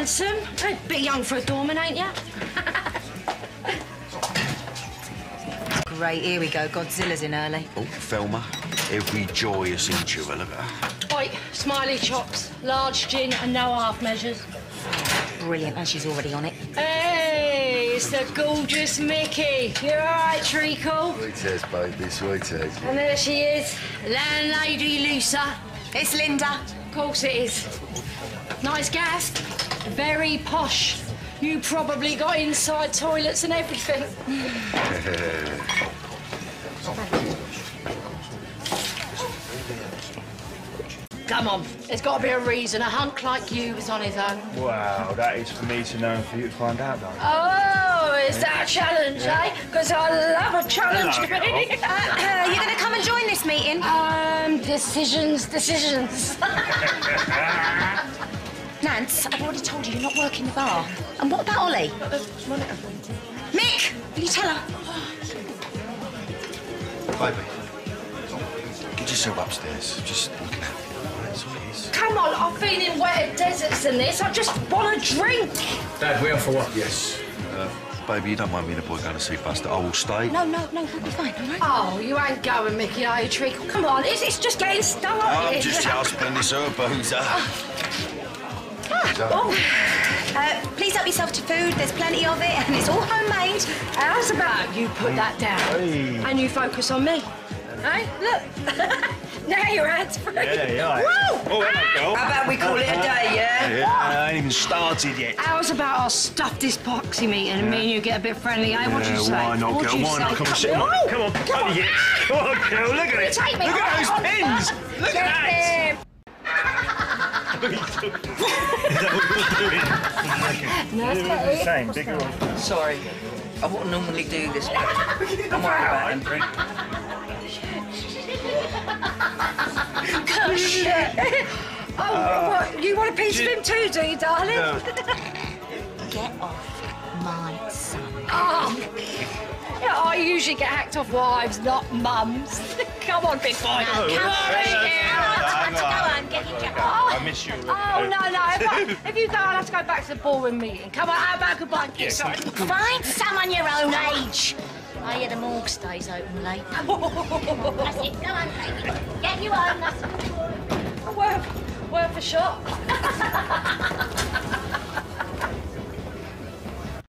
handsome. A bit young for a doorman, ain't ya? Great, here we go. Godzilla's in early. Oh, Thelma, every joyous inch of her. Look at her. Oi, smiley chops, large gin and no half measures. Brilliant, and she's already on it. Hey, it's the gorgeous Mickey. You're all right, Treacle? Sweetest, baby, sweetest. And there she is, landlady Lisa. It's Linda. Of course it is. Nice gas, very posh. You probably got inside toilets and everything. Come on, there's got to be a reason. A hunk like you was on his own. Wow, that is for me to know and for you to find out, darling. Oh, is that a challenge, eh? Because I love a challenge. Uh, you going to come and join this meeting? um, decisions, decisions. Nance, I've already told you you're not working the bar. And what about Ollie? Mick, will you tell her? Baby, get yourself upstairs. Just looking at you. That's all it is. Come on, I've been in wetter deserts than this. I just want a drink. Dad, we on for what? Yes. Uh, baby, you don't mind me and the boy going to see Buster. I will stay. No, no, no, we'll be fine, all right? Oh, you ain't going, Mickey, are you, Treacle? Come on, it's, it's just getting started. I'm just houseman this herb boozer. Oh, uh, please help yourself to food. There's plenty of it, and it's all homemade. How's about you put that down Hey. and you focus on me? Hey, look. now your hands free. Yeah, yeah. Woo! Oh, hello, girl. How about we call it a day, yeah? Yeah, I ain't even started yet. How's about our stuff this poxy meeting and me and you get a bit friendly, eh? What do you Yeah, say? why not, What girl? you Why not? say? Come and sit on Come on, Come on. Yeah. Come on, girl, look at it. Take me. Look at those pins. Look Same, bigger one. Sorry, I wouldn't normally do this, but I'm worried about him. Oh, shit. Oh, uh, what? You want a piece of him too, do you, darling? Get off my son. Oh. Yeah, I usually get hacked off wives, not mums. Come on, big boy. Come on, Hang here. Go on, get your jacket. I miss you. Oh, no, no. If, I, if you go, I'll have to go back to the ballroom meeting. Come on, how about goodbye kiss? Sorry. Find someone your own age. Oh, I hear the morgue stays open late. That's it. Go on, baby. Get you home. That's it. Word, word for shot.